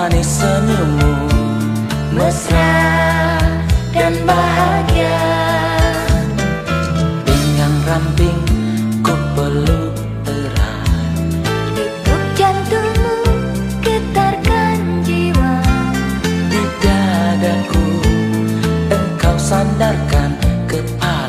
manis senyummu Mesra dan bahagia. Pinggang ramping ku peluk erat hidup jantungmu getarkan jiwa. Di dadaku engkau sandarkan kepala.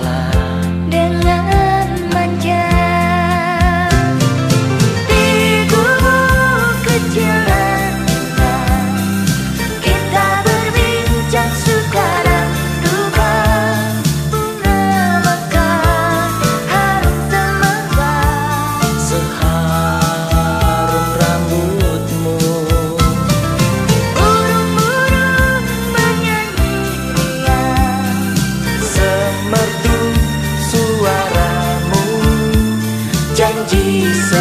Jesus.